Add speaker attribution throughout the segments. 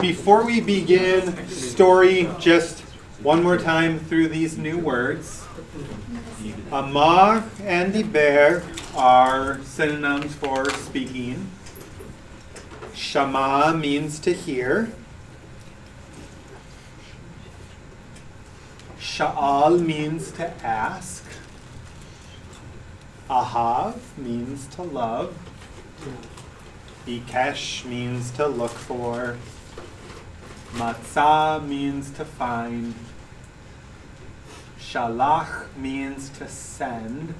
Speaker 1: Before we begin story, just one more time through these new words. Amar and diber are synonyms for speaking. Shama means to hear. Sha'al means to ask. Ahav means to love. Bikesh means to look for. Matzah means to find. Shalach means to send.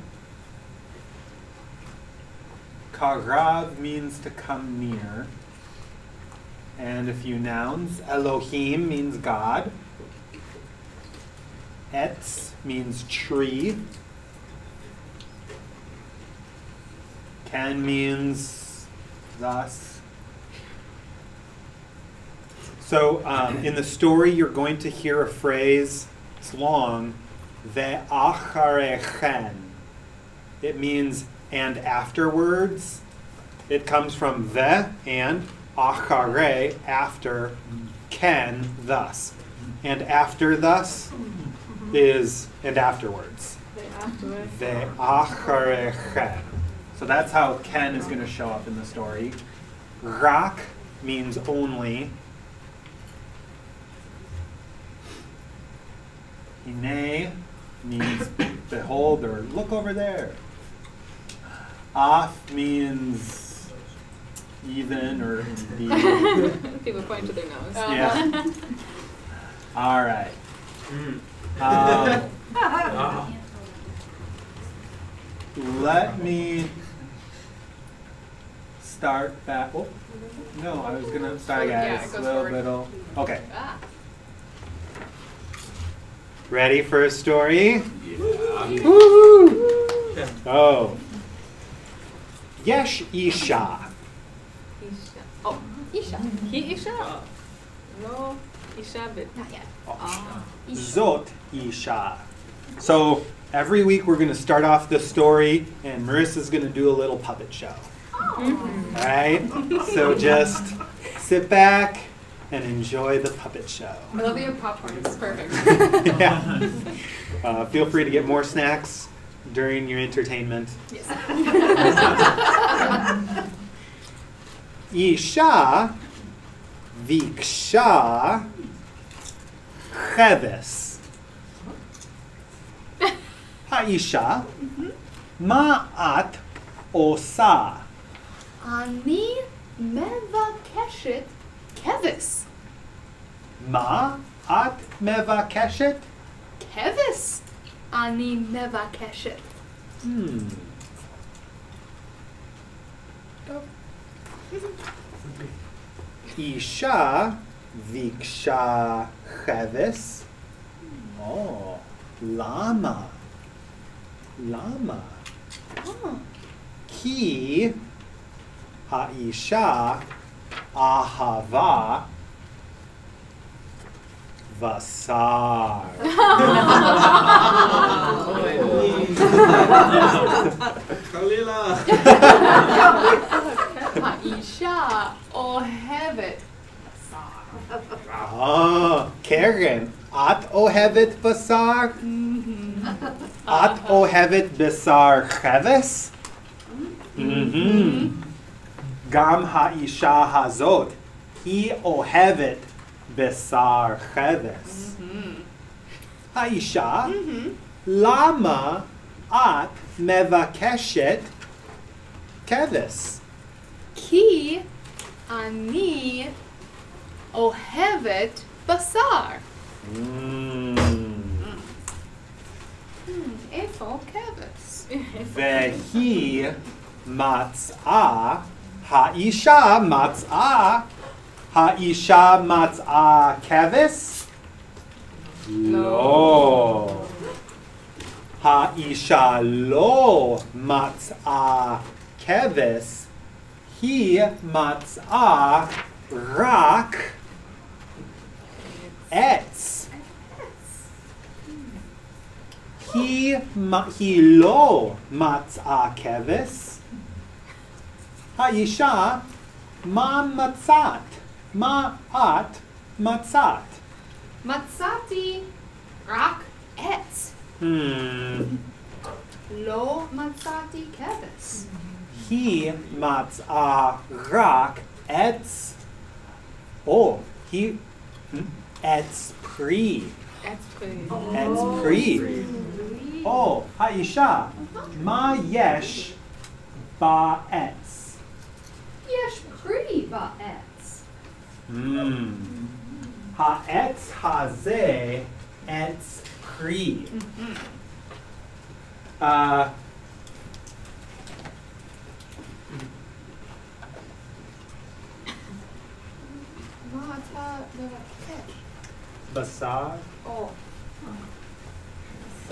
Speaker 1: Karav means to come near. And a few nouns. Elohim means God. Etz means tree. Ken means thus. So um, in the story, you're going to hear a phrase, it's long, ve'acharechen. It means and afterwards. It comes from ve and achare, after, ken, thus. And after thus is and afterwards. Ve'acharechen. So that's how Ken is going to show up in the story. Rak means only. Hine means behold or look over there. Af means even or indeed.
Speaker 2: People point to their nose.
Speaker 1: Yeah. All right. Um, let me start back. Oh, no, I was gonna start
Speaker 2: Yeah,
Speaker 1: guys.
Speaker 2: go
Speaker 1: a little
Speaker 2: forward.
Speaker 1: bit. Okay.
Speaker 2: Ah.
Speaker 1: Ready for a story? Yeah. Woo! Oh. Yesh Isha.
Speaker 2: Isha. Oh, Isha. He Isha. No, Isha, but
Speaker 3: Not yet.
Speaker 2: ah.
Speaker 1: Zot Isha. So every week we're going to start off the story, and Marissa's going to do a little puppet show. All right? So just sit back and enjoy the puppet show.
Speaker 2: I love that you popcorn. It's perfect.
Speaker 1: yeah. Uh, feel free to get more snacks during your entertainment.
Speaker 2: yes.
Speaker 1: Isha viksha האישה, מה את עושה?
Speaker 3: אני מבקשת כבש.
Speaker 1: מה את מבקשת?
Speaker 3: כבש. אני מבקשת.
Speaker 1: Hmm. אישה ביקשה חבש? Oh, למה? Lama.
Speaker 3: Oh.
Speaker 1: Ki ha'isha ahava vasar.
Speaker 2: Kalila. Ha'isha ohevet
Speaker 1: Ah, Karen, at ohevet vasar? Mm-hmm. את אוהבת בשר חבס? גם האישה הזאת, היא אוהבת בשר חבס. האישה, למה את מבקשת כבש?
Speaker 3: כי אני אוהבת בשר.
Speaker 1: Mm.
Speaker 3: איפה כבש?
Speaker 1: והיא מצאה, האישה מצאה, האישה מצאה כבש? לא. האישה לא מצאה כבש, היא מצאה רק עץ. He, ma, he lo matza kevis. Haisha ma matzat. Ma at matzat.
Speaker 3: Matzati rak etz.
Speaker 1: Hmm.
Speaker 3: Lo matzati kevis.
Speaker 1: He matza rak etz. Oh, he etz pri.
Speaker 2: Esprit. pri.
Speaker 1: Oh, Haisha. Ma yesh ba'etz. Yesh pri
Speaker 3: ba'etz. Mm. Ha'etz hazeh etz
Speaker 1: hmm. pri. Mm-hmm. Uh, Basar. Oh.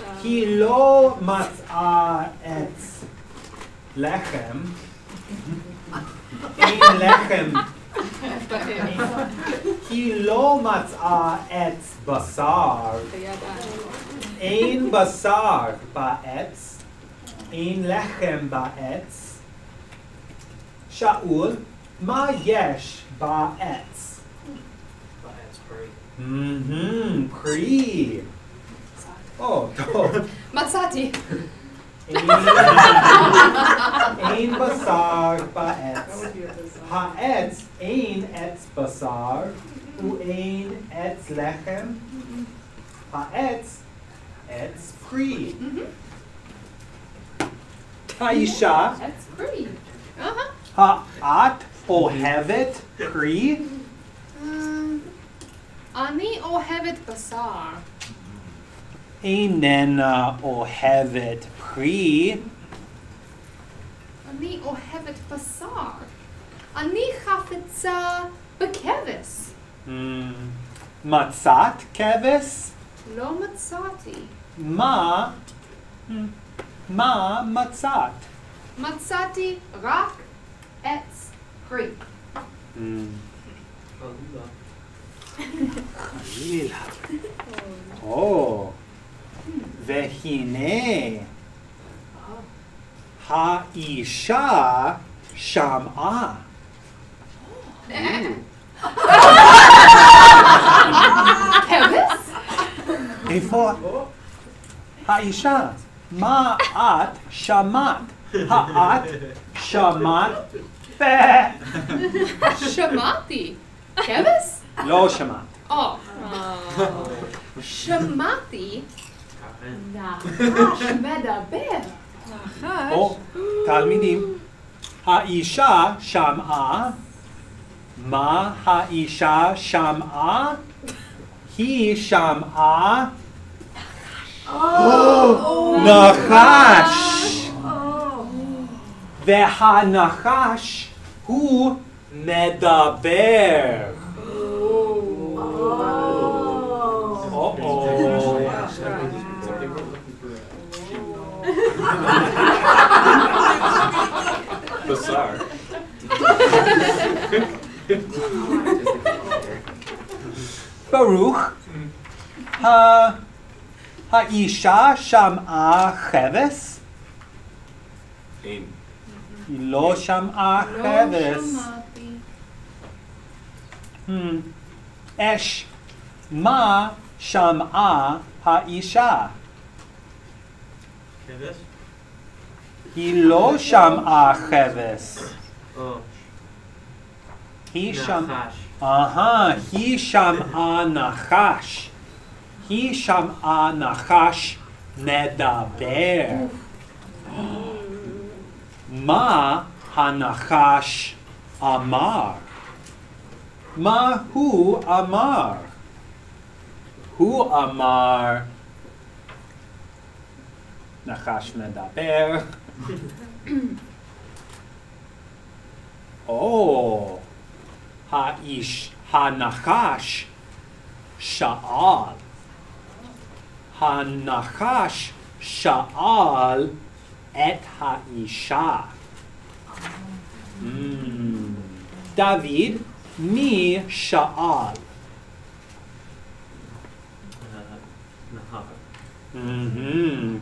Speaker 3: מה אתה מבקש?
Speaker 1: בשר.
Speaker 3: או,
Speaker 1: היא לא מצאה עץ לחם. אין לחם. היא לא מצאה עץ בשר.
Speaker 2: בידיים.
Speaker 1: אין בשר בעץ. אין לחם בעץ. שאול, מה יש בעץ?
Speaker 4: בעץ פרי.
Speaker 1: מהמם, פרי. Oh, to.
Speaker 3: Mazzati.
Speaker 1: Ein basar ba'etz. Ha'etz ein etz basar u'ein etz lechem. Ha'etz etz pri. Taisha. That's
Speaker 3: pri. Uh-huh. Ha'at
Speaker 1: ohevet pri. Uh,
Speaker 3: ani ohevet basar. Inena
Speaker 1: uh, ohevet pri.
Speaker 3: Ani ohevet pasar. Ani chafetza uh, bekevis.
Speaker 1: Hmm. Matzat kevis?
Speaker 3: Lo matzati.
Speaker 1: Ma, hmm, ma matzat.
Speaker 3: Matzati rak etz pri.
Speaker 1: Hmm. Oh. והנה, האישה שמעה. איפה? האישה, מה את שמעת? האט שמעת? פה.
Speaker 3: שמעתי. כבש?
Speaker 1: לא שמעת.
Speaker 3: או, שמעתי. נחש מדבר.
Speaker 1: או, תלמידים, האישה שמעה, מה האישה שמעה? היא שמעה נחש. והנחש הוא מדבר.
Speaker 4: בשר.
Speaker 1: ברוך, ה- האישה שמעה חבש?
Speaker 4: אין.
Speaker 1: היא לא שמעה
Speaker 3: לא
Speaker 1: חבש.
Speaker 3: שמעתי.
Speaker 1: Hmm. אש, מה שמעה האישה?
Speaker 4: כבש?
Speaker 1: היא לא שמעה חבש.
Speaker 4: או.
Speaker 1: היא שמעה... אהה, היא שמעה נחש. היא שמעה נחש מדבר. מה הנחש אמר? מה הוא אמר? הוא אמר, נחש מדבר. או, האיש, הנחש שאל. הנחש שאל את האישה. דוד, מי שאל?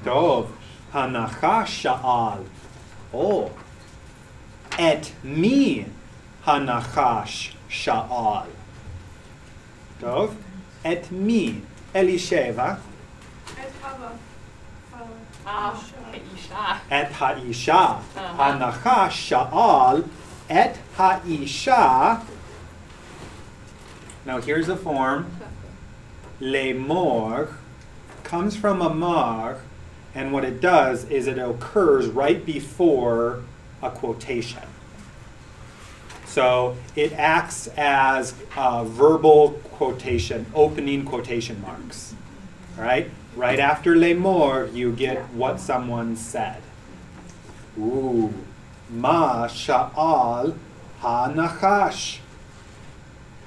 Speaker 4: טוב,
Speaker 1: Hanacha Sha'al. Oh. Et mi Hanachash Sha'al. Dov? Et mi Elisheva. Et Hava.
Speaker 2: Ah, Et
Speaker 1: Ha'isha. Uh-huh. hanachash Sha'al. Et Ha'isha. Now here's a form. Lemor comes from a Amar and what it does is it occurs right before a quotation. So it acts as a verbal quotation, opening quotation marks. All right? Right after lemor, you get what someone said. Ooh. Ma sha'al hanachash.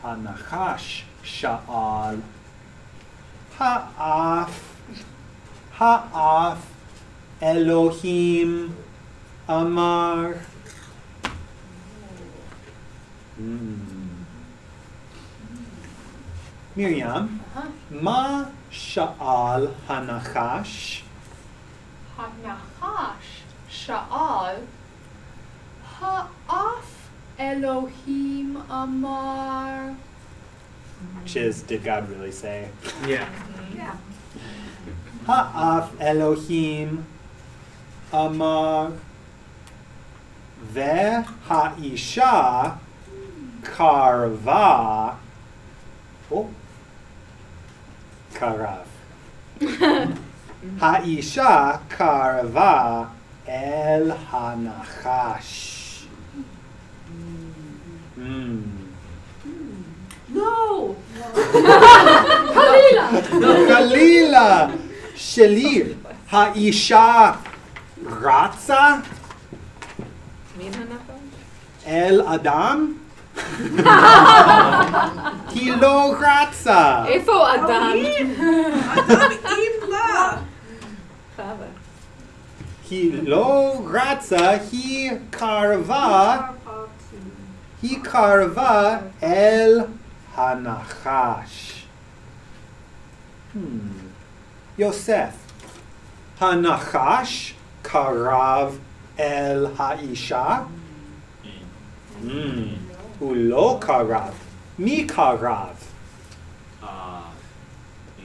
Speaker 1: Hanachash sha'al. Ha'af. Ha'af. Elohim. Amar. Mm. Miriam,
Speaker 3: Uh-huh.
Speaker 1: ma sha'al hanachash.
Speaker 3: Hanachash Sha'al Ha'af Elohim Amar
Speaker 1: Which is, did God really say?
Speaker 4: Yeah.
Speaker 1: Ha'af Elohim האף אלוהים אמר, והאישה קרבה, או, קרב. האישה קרבה אל הנחש.
Speaker 3: לא! חלילה!
Speaker 1: חלילה! שלי, האישה רצה? אל אדם? היא לא רצה.
Speaker 2: איפה אדם? Chava.
Speaker 1: היא לא רצה, היא קרבה, היא קרבה אל הנחש. Hmm. יוסף, הנחש קרב אל האישה? Hmm. הוא לא קרב. מי קרב?
Speaker 4: Uh,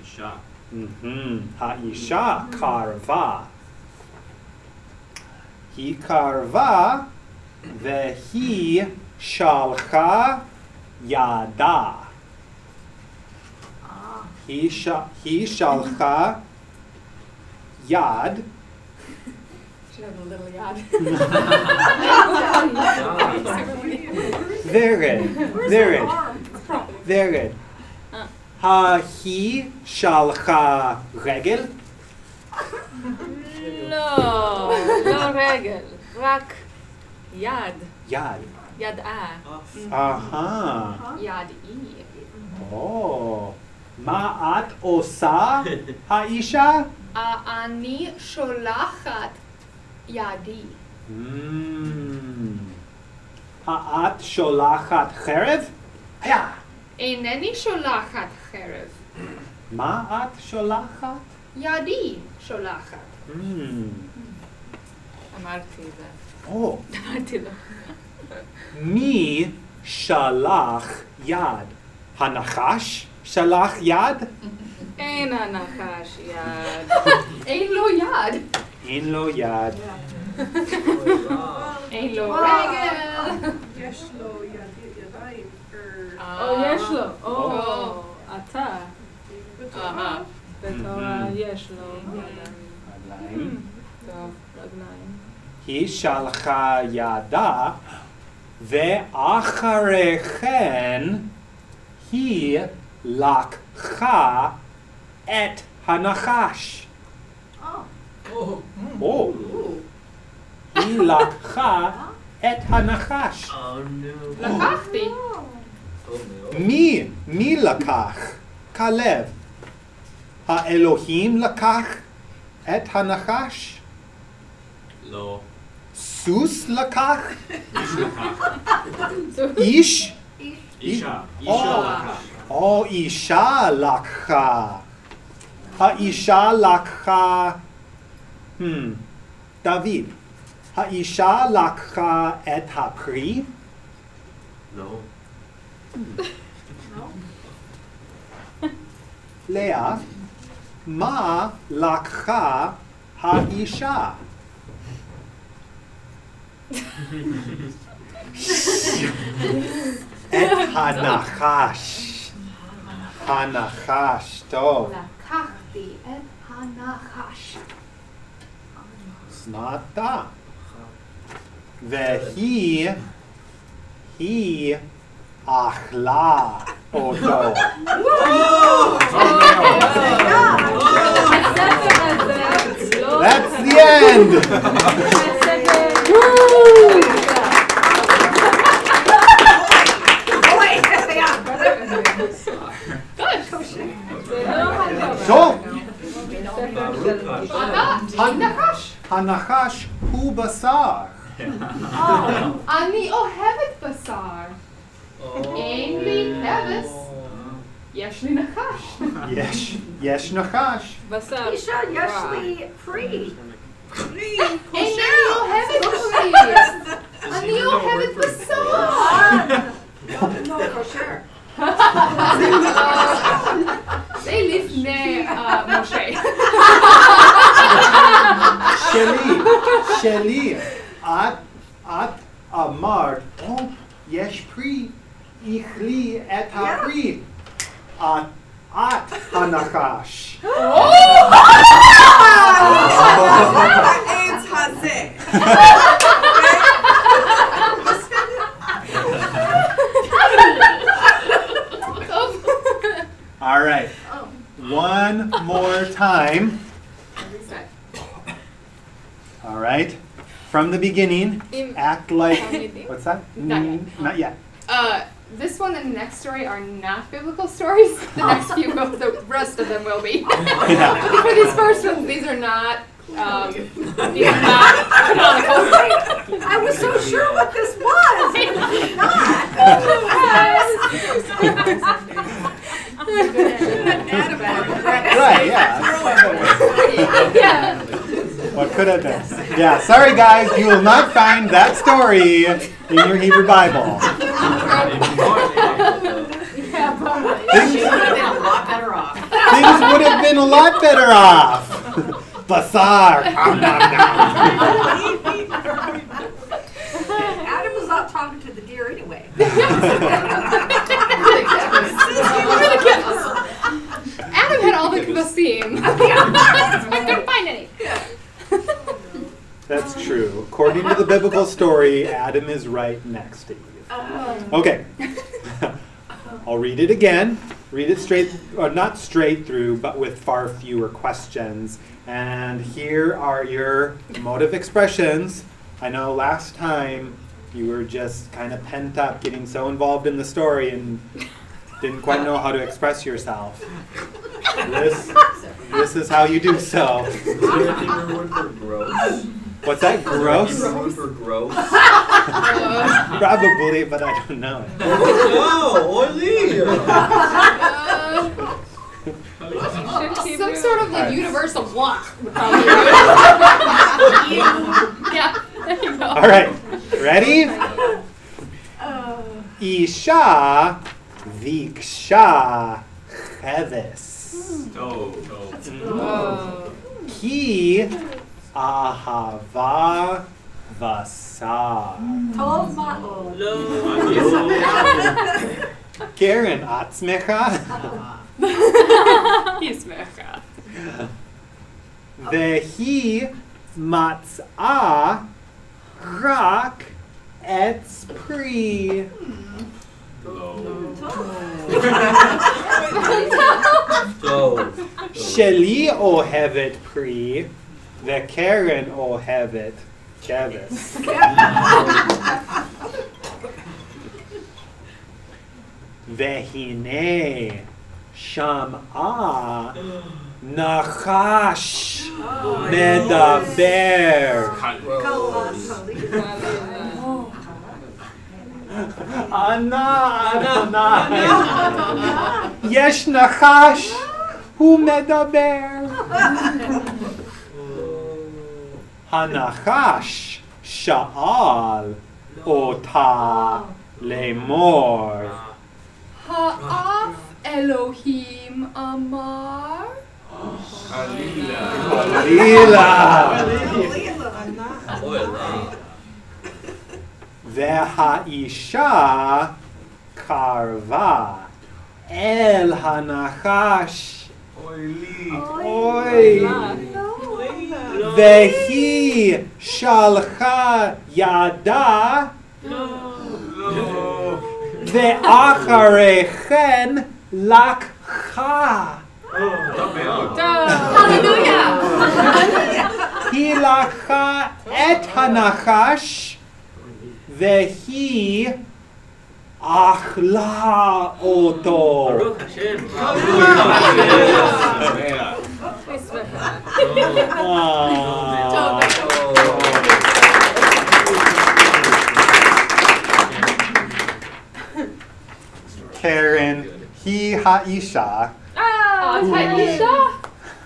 Speaker 4: Isha.
Speaker 1: מהמם. האישה קרבה. היא קרבה והיא שלחה ידה. היא, ש... היא שלחה יד
Speaker 2: Should have a little yard.
Speaker 1: ורד, ורד, ורד. ההיא שלחה רגל?
Speaker 2: לא, לא רגל, רק יד,
Speaker 1: יד.
Speaker 2: ידעה,
Speaker 1: אהה.
Speaker 3: Yad E
Speaker 1: או, מה את עושה, האישה?
Speaker 3: אני שולחת ידי
Speaker 1: Mm. את שולחת חרב?
Speaker 3: אינני שולחת חרב
Speaker 1: מה את שולחת?
Speaker 3: ידי שולחת
Speaker 1: Mm.
Speaker 2: אמרתי את זה, אמרתי לו.
Speaker 1: מי שלח יד? הנחש שלח יד?
Speaker 2: אין הנחש יד.
Speaker 3: אין לו יד
Speaker 1: אין לו יד.
Speaker 3: אין לו רגל
Speaker 5: יש לו יד- ידיים. er,
Speaker 2: או, יש לו, או. אתה. בתורה יש לו ידיים.
Speaker 1: רגליים.
Speaker 2: טוב, רגליים.
Speaker 1: היא שלחה ידה, ואחרי כן היא לקחה et hanachash. Oh. Oh. Mm.
Speaker 4: oh. He
Speaker 3: et hanachash.
Speaker 4: Oh no.
Speaker 1: Lakachti. Oh. Mi, mi lakach. Kalev. Elohim lakach
Speaker 4: et
Speaker 1: hanachash. Lo.
Speaker 4: Sus lakach.
Speaker 1: Ish.
Speaker 4: Ish.
Speaker 1: Isha.
Speaker 4: Isha oh.
Speaker 1: lakach. Oh, Isha lakach. האישה לקחה... Hmm. דוד, האישה לקחה את הפרי?
Speaker 4: לא.
Speaker 1: לאה, מה לקחה האישה? את הנחש. הנחש, טוב.
Speaker 3: the end hanachash.
Speaker 1: It's not that. The he, he, achla oto. That's the end.
Speaker 3: הנחש.
Speaker 1: הנחש הוא בשר.
Speaker 3: אני אוהבת בשר. אין לי כבש. יש לי נחש.
Speaker 1: יש, יש נחש.
Speaker 2: בשר.
Speaker 5: אישה, יש לי פרי.
Speaker 3: אין לי אוהבת פרי. אני אוהבת בשר.
Speaker 5: לא כשר.
Speaker 3: זה לפני אה, משה.
Speaker 1: שלי, שלי, את, את אמרת, או, יש פרי, אכלי את הפרי. את, את הנחש.
Speaker 5: העץ הזה.
Speaker 1: All right, one more time. All right, from the beginning,
Speaker 2: In-
Speaker 1: act like, what's that?
Speaker 3: Not yet.
Speaker 1: Not yet.
Speaker 3: Uh, this one and the next story are not biblical stories. The next few will, the rest of them will be.
Speaker 1: Yeah.
Speaker 3: For these first ones, these are not, um, these are not canonical.
Speaker 5: I was so sure what this was.
Speaker 1: Right, yeah.
Speaker 3: yeah.
Speaker 1: What could have been? Yeah, sorry guys, you will not find that story in your Hebrew Bible.
Speaker 3: Yeah, probably.
Speaker 1: Things,
Speaker 6: a lot better off.
Speaker 1: things would have been a lot better off. Basar. Nom, nom, nom.
Speaker 5: Adam was not talking to the deer anyway.
Speaker 3: Adam had all the kvasim. I couldn't find any.
Speaker 1: That's true. According to the biblical story, Adam is right next to Eve. Oh. Okay. I'll read it again. Read it straight, or not straight through, but with far fewer questions. And here are your motive expressions. I know last time you were just kind of pent up, getting so involved in the story and didn't quite know how to express yourself. This, this is how you do so.
Speaker 4: Is there a Hebrew word for gross?
Speaker 1: What's that? Gross?
Speaker 4: Hebrew for gross?
Speaker 1: Probably, but I don't know it.
Speaker 4: Oh, oily!
Speaker 3: Some sort of like
Speaker 1: Alright.
Speaker 3: universal what would probably do. yeah, there you go.
Speaker 1: All right, ready? Uh. Isha viksha cheves.
Speaker 4: Toe, toe.
Speaker 2: Oh.
Speaker 1: Ki ahava vasar.
Speaker 5: Tov ma'od.
Speaker 1: Karen atzmecha
Speaker 3: Yismecha.
Speaker 1: vehi matzah rak etz pri.
Speaker 4: Low.
Speaker 5: Tov.
Speaker 4: Toe.
Speaker 1: The Karen will have it. Chavez. Vehine Shama Nachash Medaber. Anna, Anna, Yesh Nachash who Medaber. הנחש שאל אותה לאמור,
Speaker 3: Ha'af Elohim Amar.
Speaker 4: Alila.
Speaker 1: Lila.
Speaker 4: Oila.
Speaker 1: והאישה קרבה אל הנחש. אוי. והיא שלחה ידה. ואחרי כן לקחה. היא לקחה את הנחש, והיא
Speaker 4: Achla Oto.
Speaker 1: Baruch Karen, he ha'isha.
Speaker 2: Ah,
Speaker 3: oh,
Speaker 2: ha'isha.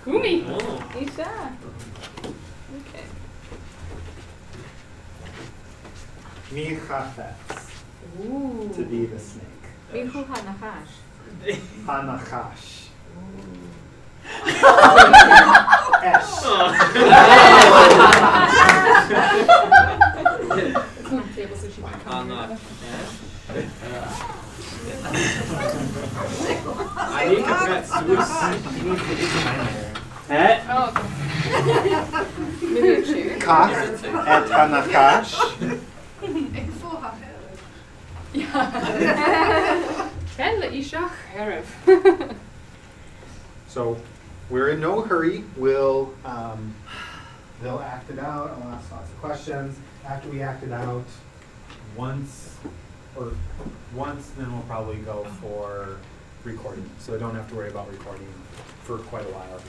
Speaker 3: Kumi. Oh.
Speaker 2: Isha. Okay.
Speaker 1: Mihafet. Ooh. to be the snake.
Speaker 4: Mihu Hanachash. Hanachash.
Speaker 1: Esh.
Speaker 3: It's not table, so she
Speaker 1: can come. Hanachash.
Speaker 3: Oh, Kach. Et
Speaker 1: So we're in no hurry. We'll um, they'll act it out. I'll ask lots of questions. After we act it out once or once, then we'll probably go for recording. So I don't have to worry about recording for quite a while.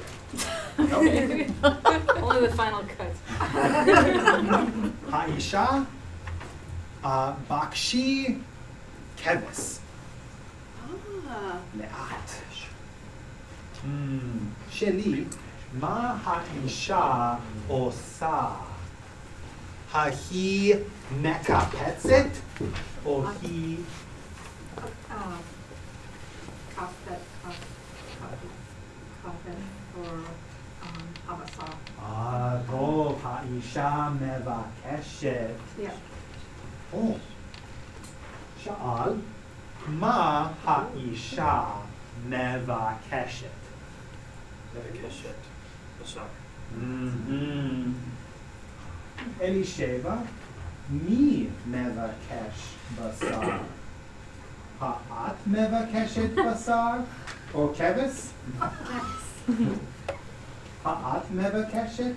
Speaker 1: Okay.
Speaker 2: Only the final cut.
Speaker 1: Haisha, uh, Bakshi, kevis. לאט. Hmm, שלי, מה האישה עושה? ההיא מקפצת או היא...
Speaker 5: Kafet, kafet, or um, Abasa.
Speaker 1: אה, טוב, האישה מבקשת. שאל, מה האישה מבקשת?
Speaker 4: מבקשת. בשר.
Speaker 1: מהמם. אלישבע, מי מבקש בשר? את מבקשת בשר? או כבש? את מבקשת?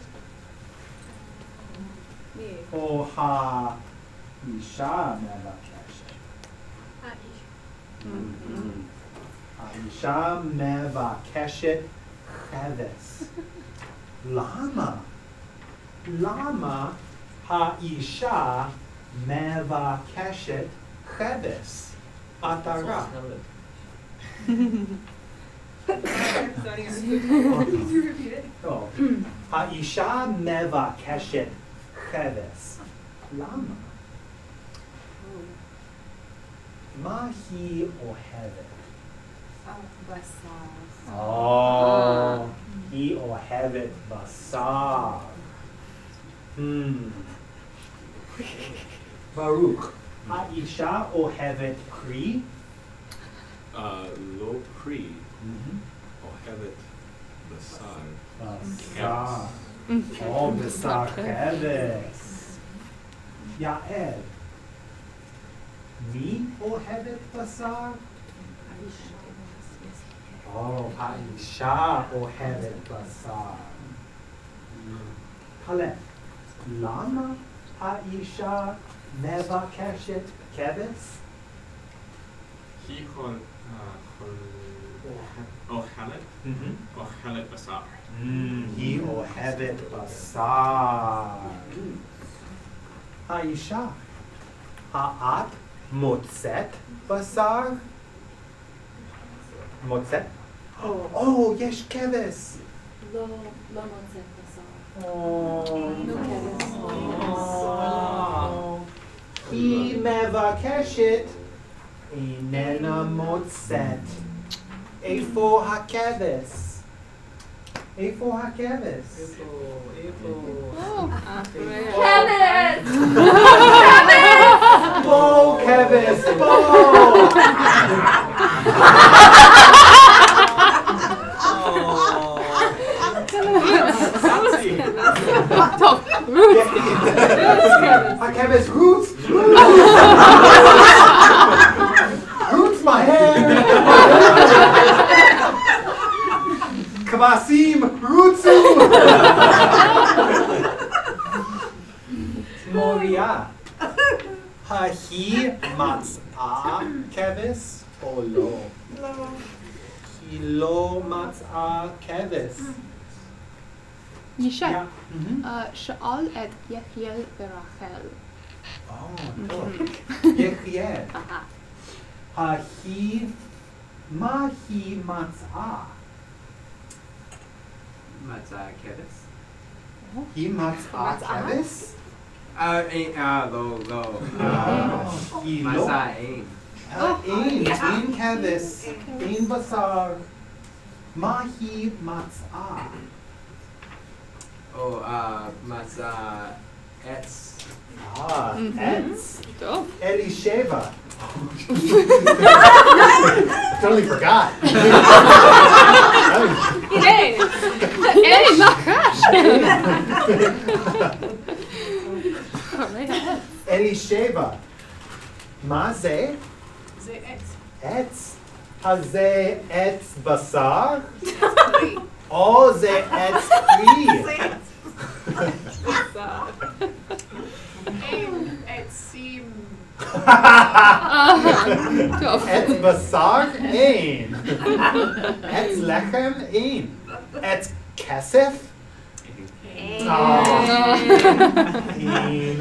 Speaker 1: או האישה מבקשת? מהמם. האישה מבקשת חבש. למה? למה האישה מבקשת חבש? עטרה. טוב. האישה מבקשת חבש. למה? Mahi or heaven? Basar. Oh, he or heaven, Basar. Hmm. Baruch, Aisha or heaven,
Speaker 6: Pri? Uh, Lo Pri, mm-hmm.
Speaker 1: or heaven, Basar. Basar. Oh, Basar, heaven. Yael. Me ohevet habit basar? Oh, ha'isha ohevet basar. Kalef,
Speaker 6: lama ha'isha mevakeshet kebetz? He called Ohelet.
Speaker 1: Ohelet Basar. He ohevet Basar. Aisha. Ha'at האט מוצאת בשר? מוצאת? או, יש כבש.
Speaker 7: לא, לא מוצאת בשר.
Speaker 1: או,
Speaker 7: לא כבש.
Speaker 1: היא מבקשת איננה מוצאת. איפה הכבש? איפה הכבש? בוא, כבש, Spole,
Speaker 3: Kevin, spole!
Speaker 1: Top roots. I came as roots. Roots. roots my hair. Kvasim rootsum. Oh, Moria. Hahi mat'a
Speaker 3: kevis
Speaker 1: or lo?
Speaker 3: Lo. He lo mat'a kevis.
Speaker 1: Yishak. Hmm. Yeah.
Speaker 3: Mm
Speaker 1: -hmm. Sha'al et Yehiel
Speaker 4: verachel. Oh,
Speaker 1: mm-hmm. Yehiel.
Speaker 3: Hahi
Speaker 1: mahi
Speaker 4: mat'a. Mat'a kevis. He mat'a
Speaker 1: kevis? Oh. Aing,
Speaker 4: ah, low,
Speaker 1: low. Masa In in aing canvas, in bazaar, mahi
Speaker 4: matza. Oh, uh, matza
Speaker 1: etz. Ah,
Speaker 3: mm-hmm.
Speaker 1: etz. Dope. Elisheva. totally forgot.
Speaker 2: hey,
Speaker 3: hey, my gosh.
Speaker 1: אלישבע. מה זה?
Speaker 5: זה עץ.
Speaker 1: עץ. אז זה עץ בשר? או זה עץ פרי?
Speaker 5: זה אין עצים.
Speaker 3: טוב.
Speaker 1: עץ בשר? אין. עץ לחם? אין. עץ כסף? אה, אין.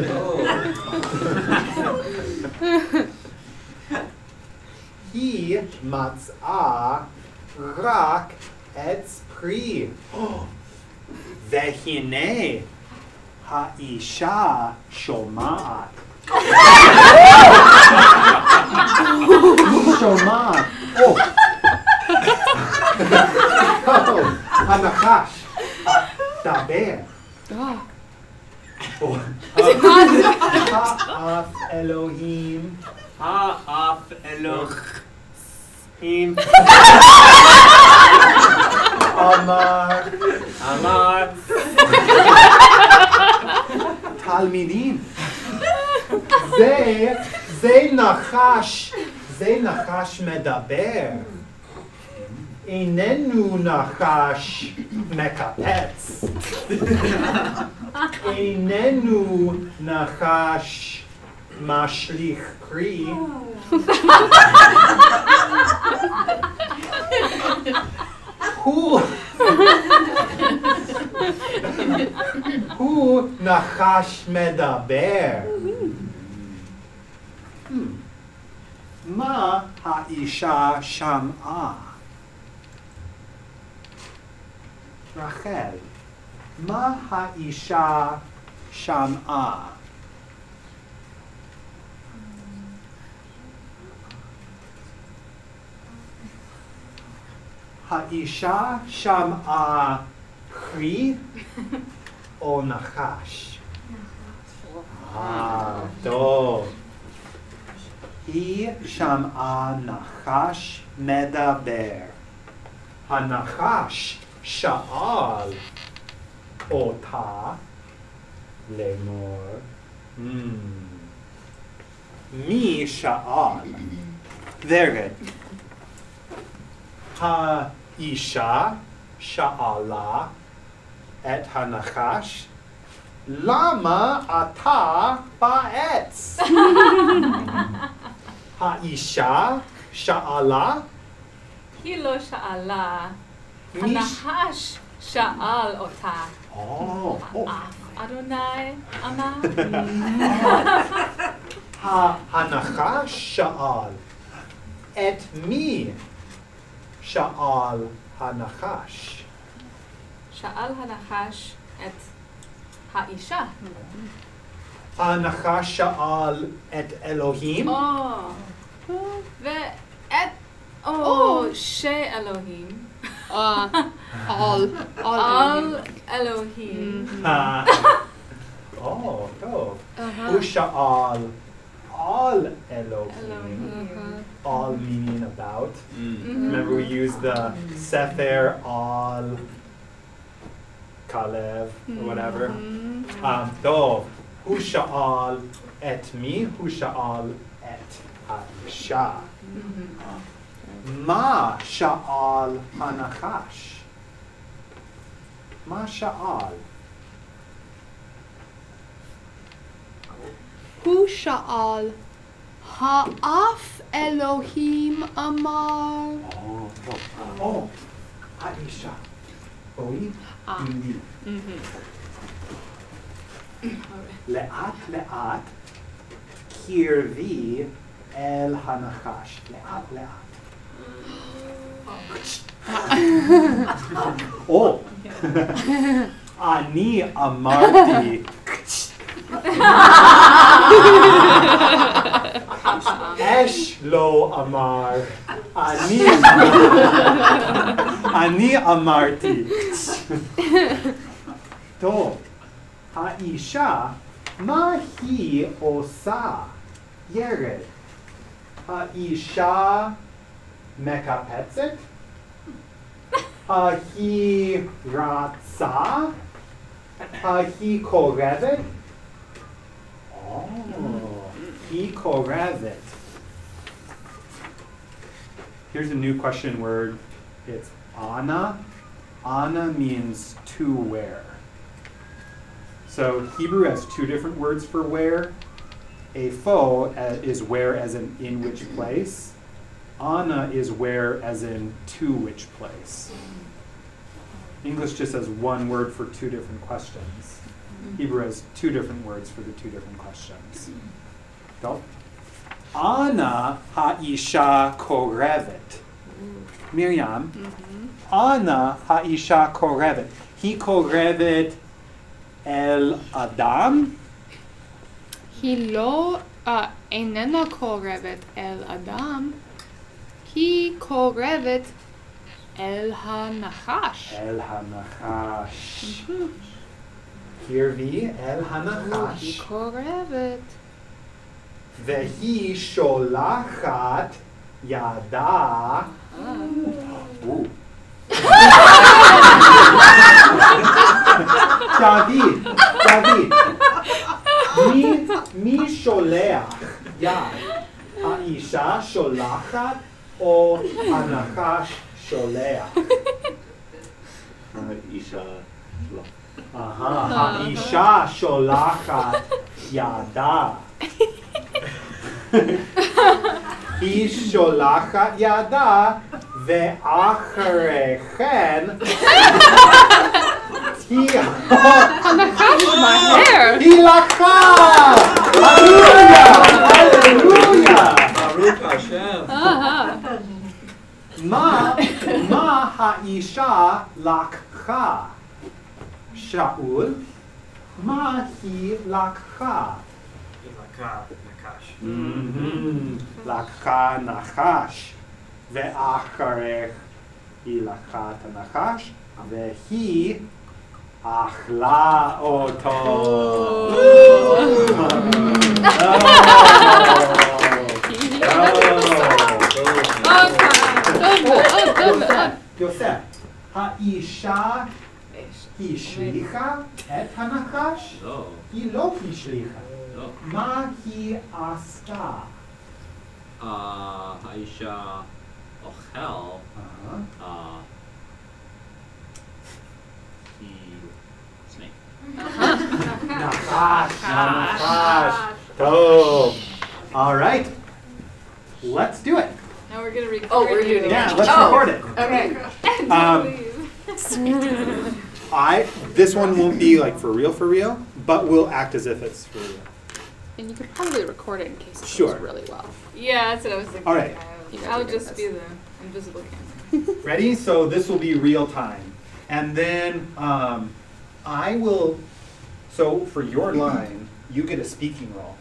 Speaker 1: היא מצאה רק עץ פרי. והנה האישה שומעת. שומעת. או. או, הנחש. דבר.
Speaker 3: אה.
Speaker 1: האף אלוהים
Speaker 6: האף אלוהים
Speaker 1: אמר
Speaker 6: אמר
Speaker 1: תלמידים. זה, זה נחש, זה נחש מדבר. איננו נחש מקפץ. איננו נחש משליך קרי. הוא הוא נחש מדבר. Hmm. מה האישה שמעה? רחל, מה האישה שמעה? האישה שמעה קרי או נחש? אה, טוב. היא שמעה נחש מדבר. הנחש שאל אותה לאמור, "Hmm, מי שאל? Very good. האישה שאלה את הנחש, למה אתה בעץ? האישה שאלה,
Speaker 2: היא לא שאלה,
Speaker 1: מי ש-
Speaker 2: הנחש שאל אותה.
Speaker 1: או, או.
Speaker 2: אף אדוני אמר.
Speaker 1: הנחש שאל, את מי שאל הנחש?
Speaker 2: שאל הנחש את האישה.
Speaker 1: הנחש שאל את אלוהים?
Speaker 2: או, ואת, או, שאלוהים,
Speaker 3: Uh, all, all,
Speaker 2: all Elohim.
Speaker 1: Mm-hmm. Ah. Oh, go.
Speaker 3: Uh-huh.
Speaker 1: Usha all, all Elohim.
Speaker 2: Elohim. Uh-huh.
Speaker 1: All meaning about. Mm.
Speaker 2: Mm-hmm.
Speaker 1: Remember, we used the Sefer all. Kalev, or whatever. Mm-hmm. Um, Dov, Husha'al et me, et Aisha. Mm-hmm. Oh. האישה. מה שאל הנחש? מה שאל?
Speaker 3: הוא שאל, האף אלוהים אמר.
Speaker 1: או, טוב. או, האישה. רואי?
Speaker 3: אה.
Speaker 1: עמדי. לאט לאט קרבי אל הנחש. לאט לאט. או, אני אמרתי, אש לא אמר, אני אמרתי. טוב, האישה, מה היא עושה? ירד. האישה Mecha Petzik. Uh, he Ratsa. Uh, he Korevit. Oh, he Korevit. Here's a new question word. It's Ana. Ana means to where. So Hebrew has two different words for where. A fo uh, is where as an in which place. Ana is where as in to which place. English just has one word for two different questions. Hebrew has two different words for the two different questions. Go. Ana ha'isha korevet. Miriam, Ana ha'isha korevet. He korevet el Adam.
Speaker 3: היא לא אה, איננה קורבת אל אדם, היא קורבת אל הנחש.
Speaker 1: El hanachash. Kirvi el
Speaker 3: היא
Speaker 1: hanachash.
Speaker 3: קורבת.
Speaker 1: Vehi sholachat yada. Ooh. David, David. מי, מי שולח יד? האישה שולחת או הנחש שולח?
Speaker 6: האישה לא.
Speaker 1: אהה, האישה שולחת ידה. היא שולחת ידה, ואחרי כן היא
Speaker 3: הנחש מהר!
Speaker 1: היא לקחה! הללויה! הללויה!
Speaker 6: ברוך השם.
Speaker 1: מה, מה האישה לקחה? שאול, מה היא לקחה? מהמם. לקחה נחש, ואחרי היא לקחה את הנחש, והיא אכלה אותו.
Speaker 3: טוב מאוד, טוב מאוד.
Speaker 1: יוסף, האישה השליכה את הנחש?
Speaker 6: לא,
Speaker 1: היא לא השליכה.
Speaker 6: לא.
Speaker 1: מה היא עשתה?
Speaker 6: אה, האישה אוכל,
Speaker 1: אה,
Speaker 6: אה, היא... סנייק.
Speaker 1: נחש, הנחש. טוב. All right. Let's do it.
Speaker 2: Now we're gonna record
Speaker 5: Oh, we're doing it
Speaker 1: Yeah, let's
Speaker 5: Oh.
Speaker 1: record it.
Speaker 5: Okay.
Speaker 1: Um, I this one won't be like for real for real, but we'll act as if it's for real.
Speaker 3: And you could probably record it in case it
Speaker 1: Sure.
Speaker 3: goes really well.
Speaker 2: Yeah, that's what I was thinking.
Speaker 1: All right.
Speaker 3: You guys
Speaker 2: I'll just be the invisible camera.
Speaker 1: Ready? So this will be real time. And then um, I will, so for your line, you get a speaking role.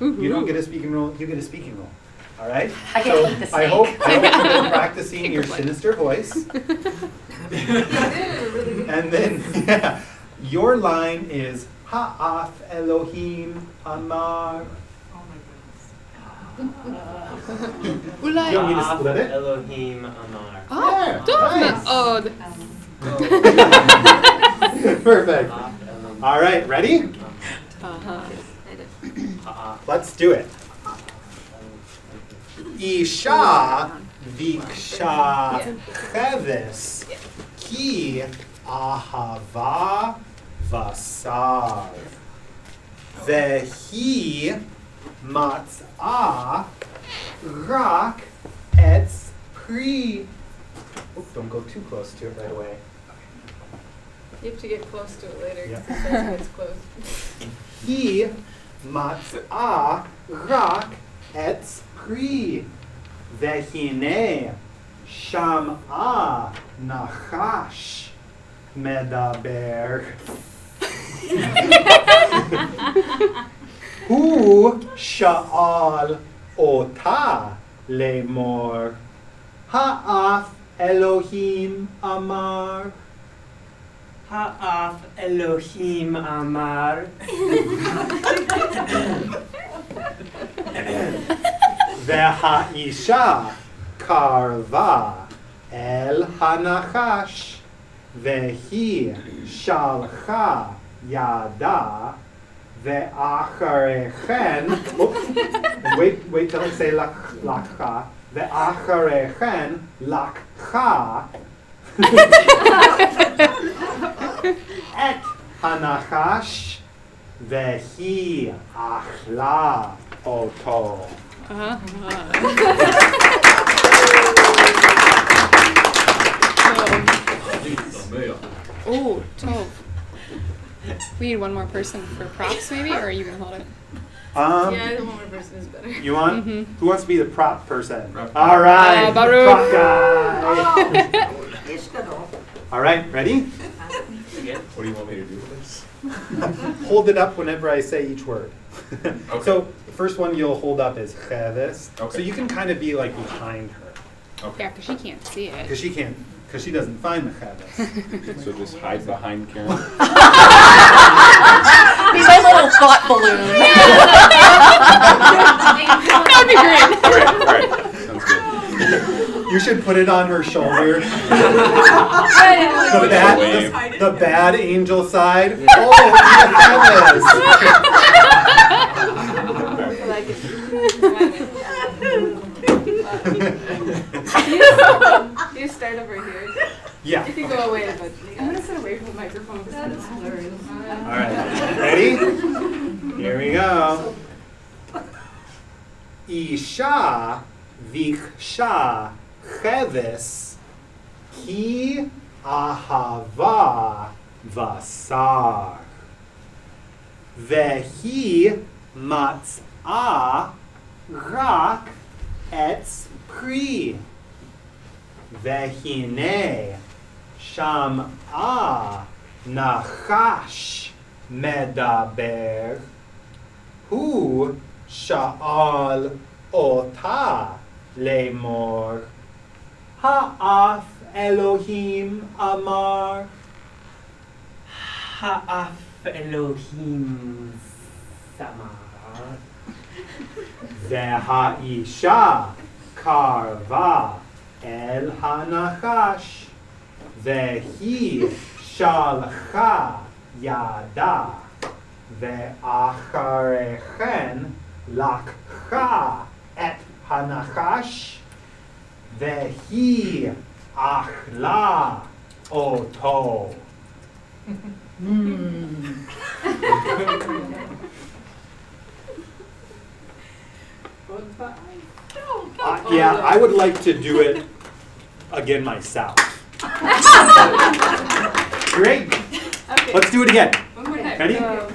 Speaker 1: You don't get a speaking role, you get a speaking role. All right?
Speaker 8: I
Speaker 1: So
Speaker 8: to eat the
Speaker 1: I hope. I hope you're practicing your sinister voice. And then, yeah, your line is Ha'af Elohim Amar.
Speaker 5: Oh my
Speaker 1: You want me to split it?
Speaker 9: Elohim Amar.
Speaker 1: Yeah,
Speaker 2: Don't
Speaker 1: nice.
Speaker 2: Oh,
Speaker 1: Perfect. All right, ready?
Speaker 2: uh-huh.
Speaker 1: Let's do it. Isha viksha cheves ki ahava vasar. Vehi matzah rak etz pri. Don't go too close to it right away.
Speaker 2: You have to get close to it later
Speaker 1: Yeah.
Speaker 2: it's close.
Speaker 1: He matzah rak etz פרי, והנה שמעה אה, נחש מדבר. הוא שאל אותה לאמור, האף אלוהים אמר.
Speaker 9: האף אלוהים אמר.
Speaker 1: והאישה קרבה אל הנחש, והיא שלחה ידה, ואחרי כן, wait, wait I say לק- לקחה, ואחרי כן לקחה את הנחש, והיא אכלה אותו.
Speaker 3: Oh, Tove. We need one more person for props, maybe, or are you can hold it.
Speaker 1: Um,
Speaker 2: yeah, the one more person is better.
Speaker 1: You want?
Speaker 3: Mhm.
Speaker 1: Who wants to be the prop person?
Speaker 4: Prop.
Speaker 1: All right,
Speaker 3: Uh, Baruch.
Speaker 1: prop guy.
Speaker 5: god. Ishkadol.
Speaker 1: All right, ready?
Speaker 4: What do you want me to do with this?
Speaker 1: hold it up whenever I say each word.
Speaker 4: Okay.
Speaker 1: So the first one you'll hold up is cheves. So you can kind of be like behind her
Speaker 3: Yeah, because she can't see it.
Speaker 1: because she can't, because she doesn't find the cheves.
Speaker 10: So just hide behind Karen.
Speaker 8: Be my little thought balloon.
Speaker 3: That'd be great.
Speaker 10: all right, all right. Sounds good.
Speaker 1: you should put it on her shoulder. the bad, the, the bad angel side. Oh, the
Speaker 2: I like it.
Speaker 1: cheves.
Speaker 2: you start over here.
Speaker 1: yeah.
Speaker 2: You can go away, but
Speaker 3: I'm gonna sit away from the microphone because that's hilarious.
Speaker 1: All right, ready? Here we go. Isha viksha cheves ki ahava vasar. Vehi מצאה רק עץ פרי. והנה שמעה נחש מדבר, הוא שאל אותה לאמור. האף אלוהים אמר.
Speaker 9: האף אלוהים אמר.
Speaker 1: והאישה קרבה אל הנחש, והיא שלחה ידה, ואחרי כן לקחה את הנחש, והיא אכלה אותו. Uh, yeah, I would like to do it again myself. Great.
Speaker 2: okay.
Speaker 1: Let's do it again.
Speaker 3: One more time.
Speaker 1: Ready?
Speaker 2: Um,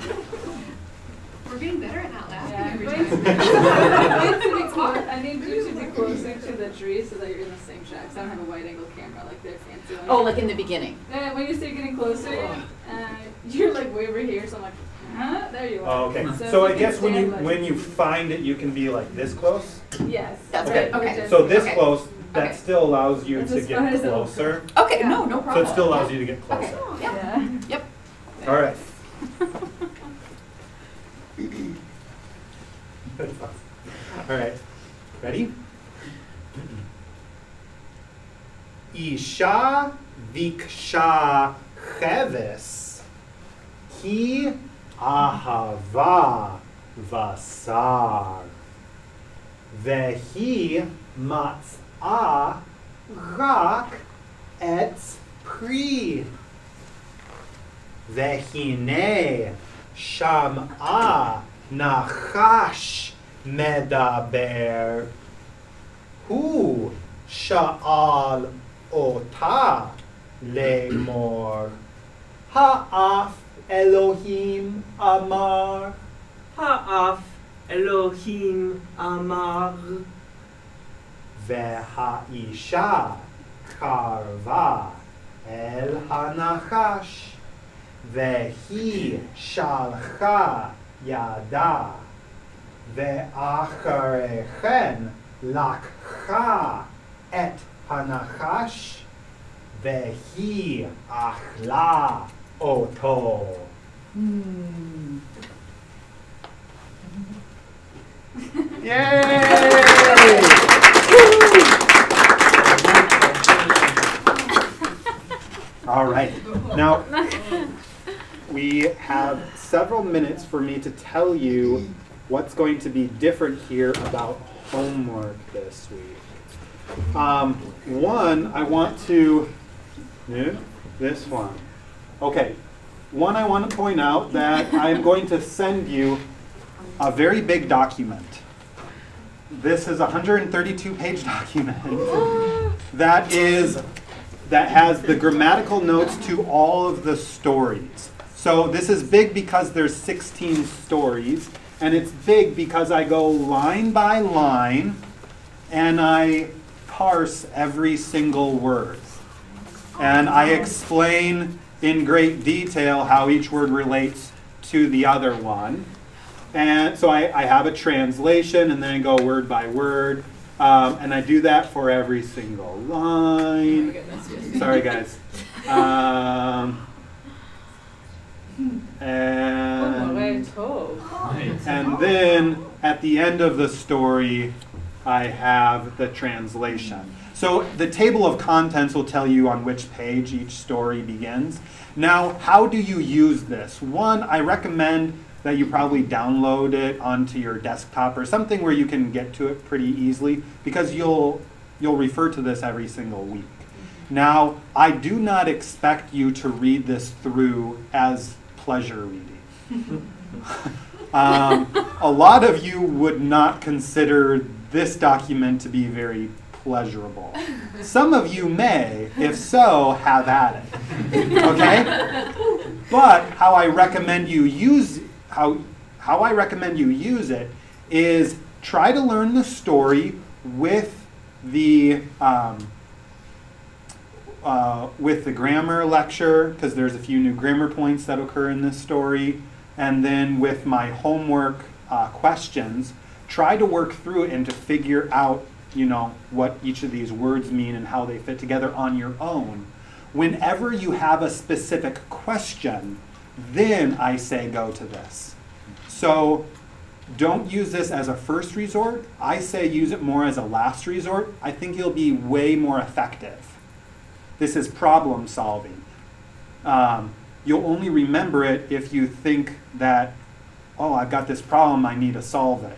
Speaker 3: We're getting better at not laughing
Speaker 2: yeah,
Speaker 3: every time.
Speaker 2: wait to be close. I need you to be closer to the the tree so that you're in the same shack. 'cause I don't have a wide angle camera like their fancy one.
Speaker 8: Oh, like in the beginning.
Speaker 2: And when you start getting closer, uh, you're like way over here, so I'm like, huh? There you are.
Speaker 1: Oh, okay.
Speaker 2: So
Speaker 1: So I guess when you
Speaker 2: like-
Speaker 1: when you find it, you can be like this close.
Speaker 2: Yes.
Speaker 8: That's
Speaker 2: right,
Speaker 8: good, okay.
Speaker 1: So this
Speaker 8: Okay.
Speaker 1: close, that
Speaker 8: Okay.
Speaker 1: still allows you
Speaker 2: It's
Speaker 1: to get closer.
Speaker 8: Okay,
Speaker 2: Yeah.
Speaker 8: no, no
Speaker 1: So it still allows you to get
Speaker 8: Okay.
Speaker 1: closer.
Speaker 8: Yep.
Speaker 2: Yeah.
Speaker 8: Yep.
Speaker 1: All right. All right. Ready? Isha viksha cheves ki אהבה בשר. והיא מצאה רק את פרי. והנה שמעה נחש מדבר. הוא שאל אותה לאמור, האף אלוהים אמר,
Speaker 9: האף אלוהים אמר,
Speaker 1: והאישה קרבה אל הנחש, והיא שלחה ידה, ואחרי כן לקחה את הנחש, והיא אכלה โอโทเย้ All right. Now, we have several minutes for me to tell you what's going to be different here about homework this week. Um, one, I want to, no, this one. Okay. One, I want to point out that I'm going to send you a very big document. This is a 132 page document that is that has the grammatical notes to all of the stories. So this is big because there's 16 stories, and it's big because I go line by line and I parse every single word. And I explain in great detail how each word relates to the other one. And so I, I have a translation and then I go word by word. Um, and I do that for every single line. Sorry, guys. Um, and, and then at the end of the story, I have the translation. So the table of contents will tell you on which page each story begins. Now, how do you use this? One, I recommend that you probably download it onto your desktop or something where you can get to it pretty easily because you'll you'll refer to this every single week. Now, I do not expect you to read this through as pleasure reading. um, a lot of you would not consider this document to be very pleasurable. Some of you may, if so, have at it. Okay? But how I recommend you use how how I recommend you use it is try to learn the story with the um, uh, with the grammar lecture because there's a few new grammar points that occur in this story, and then with my homework uh, questions, try to work through it and to figure out you know what each of these words mean and how they fit together on your own. Whenever you have a specific question, then I say go to this. So don't use this as a first resort. I say use it more as a last resort. I think you'll be way more effective. This is problem solving. Um, you'll only remember it if you think that, oh, I've got this problem, I need to solve it.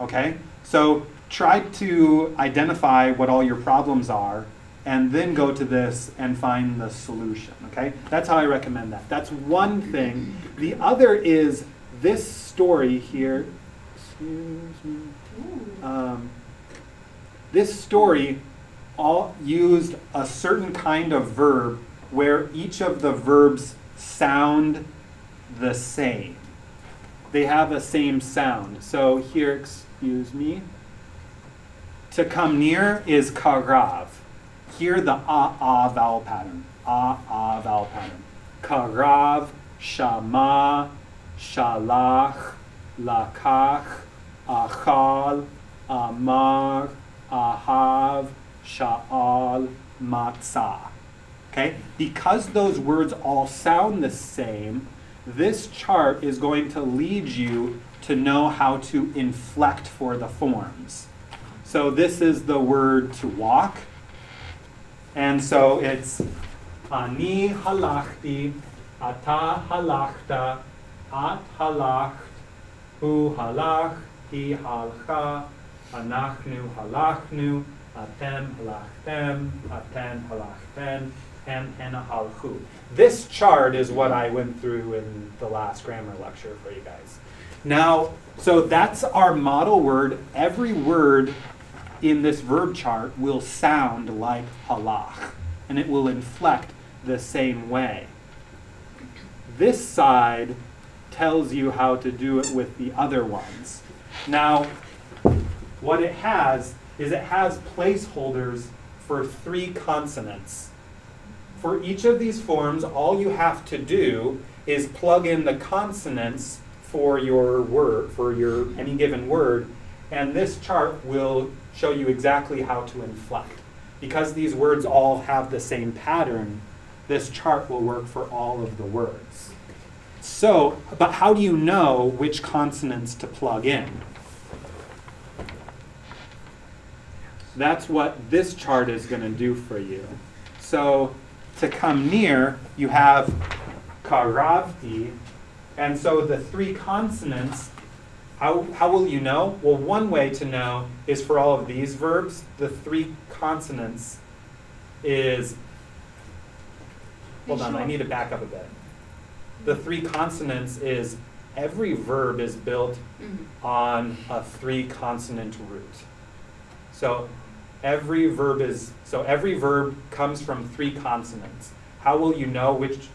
Speaker 1: Okay? So try to identify what all your problems are and then go to this and find the solution. Okay? That's how I recommend that. That's one thing. The other is this story here. Excuse me. Um, this story all used a certain kind of verb where each of the verbs sound the same. They have a same sound. So here, excuse me. To come near is karav. Here the ah ah vowel pattern. Ah ah vowel pattern. Karav, shama, shalach, lakach, achal, amar, ahav, sha'al, matzah. Okay? Because those words all sound the same, this chart is going to lead you to know how to inflect for the forms. So this is the word to walk. And so it's ani halachti, ata halachta, at halacht, hu halach, hi halcha, anachnu halachnu, atem halachtem, aten halachten, hem hena halchu. This chart is what I went through in the last grammar lecture for you guys. Now, so that's our model word. Every word in this verb chart will sound like halach, and it will inflect the same way. This side tells you how to do it with the other ones. Now, what it has is it has placeholders for three consonants. For each of these forms, all you have to do is plug in the consonants for your word, for your any given word, and this chart will show you exactly how to inflect. Because these words all have the same pattern, this chart will work for all of the words. So, but how do you know which consonants to plug in? That's what this chart is going to do for you. So, to come near, you have karavti, and so the three consonants, how, how will you know? Well, one way to know is for all of these verbs, the three consonants is, hold on, I need to back up a bit. The mm-hmm. three consonants is every verb is built mm-hmm. on a three consonant root. So every verb is, so every verb comes from three consonants. How will you know which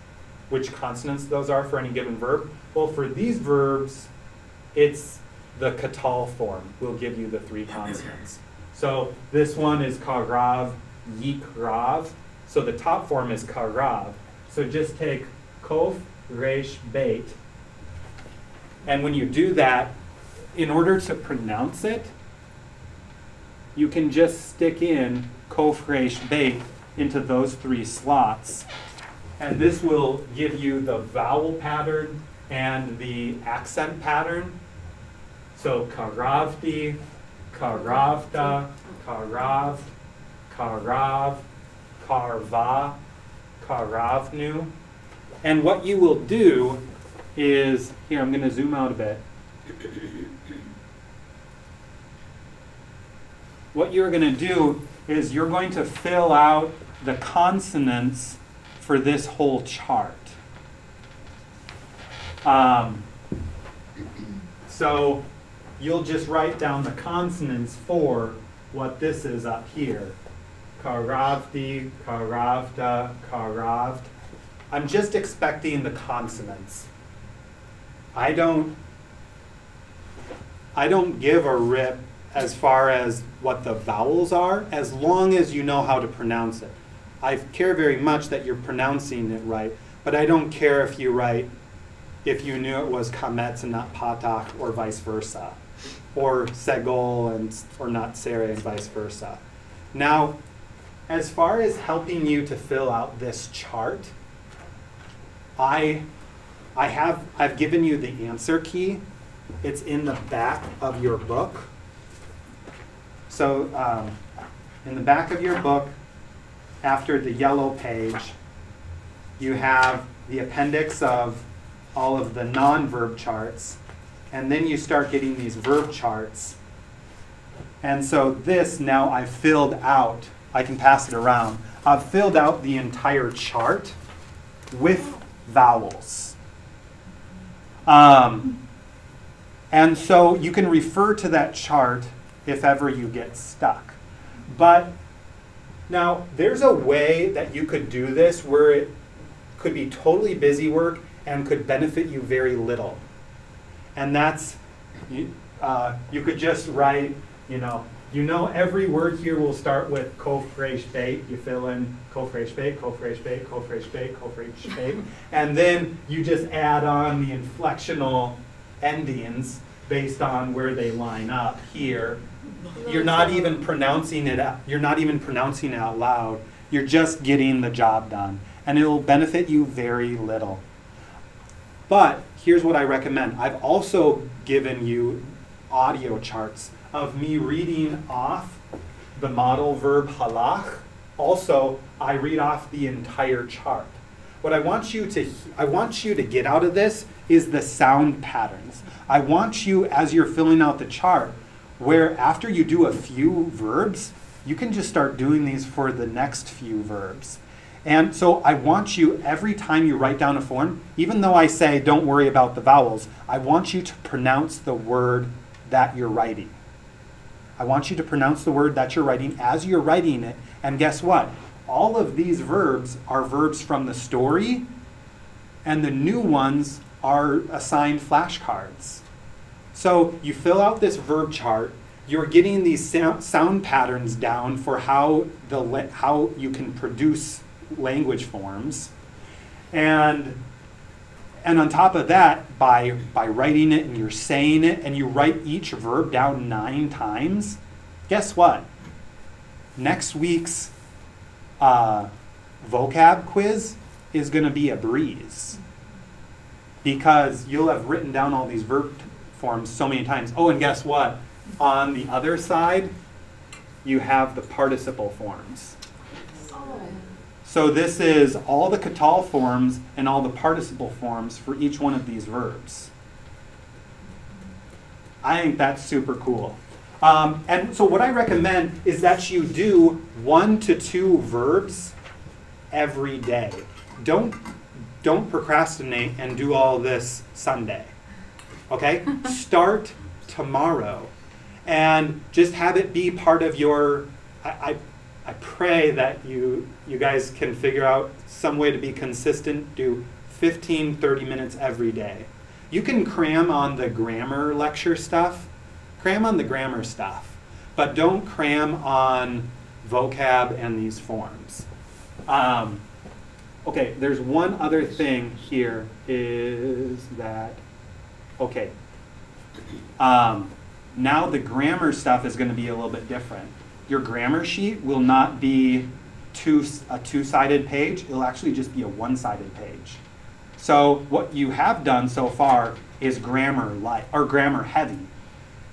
Speaker 1: which consonants those are for any given verb? Well, for these verbs, it's the katal form will give you the three consonants. So this one is karav, yikrav. So the top form is karav. So just take kof, resh, beit. And when you do that, in order to pronounce it, you can just stick in kof, resh, beit into those three slots and this will give you the vowel pattern and the accent pattern. So karavti, karavta, karav, karav, karva, karavnu. And what you will do is, here I'm going to zoom out a bit. What you're going to do is you're going to fill out the consonants for this whole chart. Um, so you'll just write down the consonants for what this is up here. Karavdi, karavda, karavd. I'm just expecting the consonants. I don't I don't give a rip as far as what the vowels are as long as you know how to pronounce it. I care very much that you're pronouncing it right, but I don't care if you write, if you knew it was kametz and not patach, or vice versa, or segol and or not sere and vice versa. Now, as far as helping you to fill out this chart, I, I have I've given you the answer key. It's in the back of your book. So, um, in the back of your book, after the yellow page, you have the appendix of all of the non-verb charts, and then you start getting these verb charts. And so this now I've filled out, I can pass it around. I've filled out the entire chart with vowels. Um, and so you can refer to that chart if ever you get stuck. But now, there's a way that you could do this where it could be totally busy work and could benefit you very little. And that's, you, uh, you could just write, you know, You know every word here will start with kof resh beit. You fill in kof resh beit, kofresh bait, kof resh beit, kofresh bait. and then you just add on the inflectional endings based on where they line up here. You're not even pronouncing it out. You're not even pronouncing it out loud. You're just getting the job done. And it'll benefit you very little. But here's what I recommend. I've also given you audio charts of me reading off the modal verb halach. Also, I read off the entire chart. What I want you to I want you to get out of this is the sound patterns. I want you as you're filling out the chart where after you do a few verbs, you can just start doing these for the next few verbs. And so I want you, every time you write down a form, even though I say don't worry about the vowels, I want you to pronounce the word that you're writing. I want you to pronounce the word that you're writing as you're writing it. And guess what? All of these verbs are verbs from the story, and the new ones are assigned flashcards. So you fill out this verb chart, you're getting these sound patterns down for how, the, how you can produce language forms. And, and on top of that, by, by writing it and you're saying it and you write each verb down nine times, guess what? Next week's uh, vocab quiz is going to be a breeze because you'll have written down all these verb forms so many times. Oh, and guess what? On the other side, you have the participle forms. So this is all the catal forms and all the participle forms for each one of these verbs. I think that's super cool. Um, and so what I recommend is that you do one to two verbs every day. Don't, don't procrastinate and do all this Sunday. Okay? Start tomorrow and just have it be part of your. I, I, pray that you, you guys can figure out some way to be consistent. Do 15, 30 minutes every day. You can cram on the grammar lecture stuff, cram on the grammar stuff, but don't cram on vocab and these forms. Um, okay, there's one other thing here is that Okay. Um, now the grammar stuff is going to be a little bit different. Your grammar sheet will not be two, a two-sided page. It'll actually just be a one-sided page. So what you have done so far is grammar light or grammar heavy.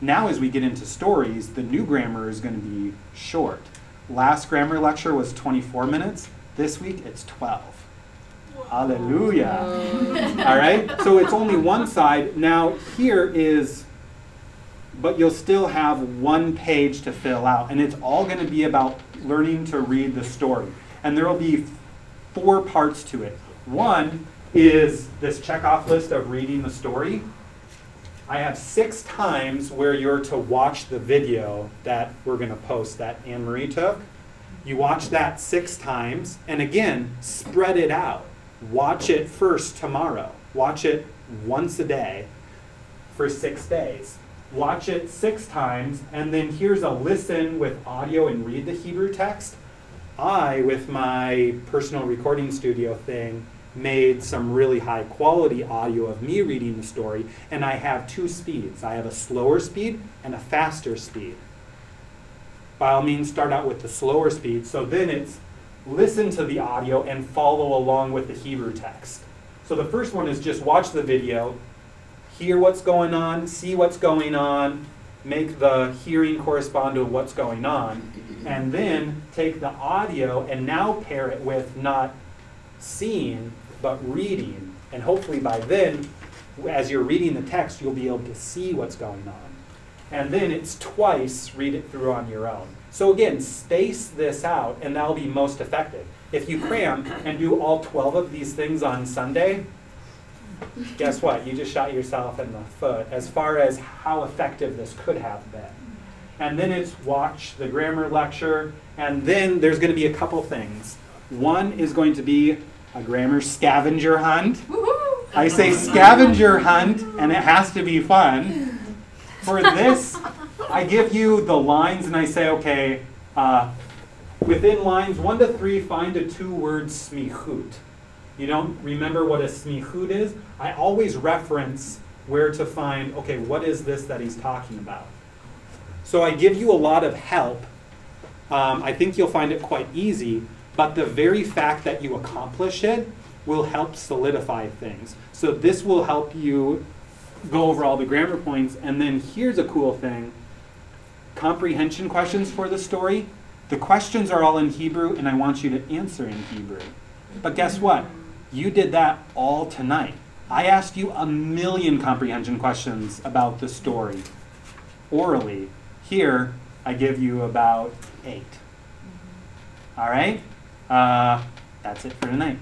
Speaker 1: Now as we get into stories, the new grammar is going to be short. Last grammar lecture was 24 minutes. This week it's 12. Hallelujah. All right? So it's only one side. Now, here is, but you'll still have one page to fill out. And it's all going to be about learning to read the story. And there will be four parts to it. One is this checkoff list of reading the story. I have six times where you're to watch the video that we're going to post that Anne Marie took. You watch that six times, and again, spread it out. Watch it first tomorrow. Watch it once a day for six days. Watch it six times, and then here's a listen with audio and read the Hebrew text. I, with my personal recording studio thing, made some really high quality audio of me reading the story, and I have two speeds. I have a slower speed and a faster speed. By all means, start out with the slower speed, so then it's listen to the audio and follow along with the Hebrew text. So the first one is just watch the video, hear what's going on, see what's going on, make the hearing correspond to what's going on, and then take the audio and now pair it with not seeing, but reading. And hopefully by then, as you're reading the text, you'll be able to see what's going on. And then it's twice, read it through on your own. So again, space this out and that'll be most effective. If you cram and do all 12 of these things on Sunday, guess what? You just shot yourself in the foot as far as how effective this could have been. And then it's watch the grammar lecture, and then there's going to be a couple things. One is going to be a grammar scavenger hunt. I say scavenger hunt, and it has to be fun. For this I give you the lines and I say, okay, uh, within lines one to three, find a two-word smichut. You don't remember what a smichut is? I always reference where to find, okay, what is this that he's talking about? So I give you a lot of help. Um, I think you'll find it quite easy, but the very fact that you accomplish it will help solidify things. So this will help you go over all the grammar points. And then here's a cool thing comprehension questions for the story. The questions are all in Hebrew, and I want you to answer in Hebrew. But guess what? You did that all tonight. I asked you a million comprehension questions about the story orally. Here, I give you about eight. All right? Uh, that's it for tonight.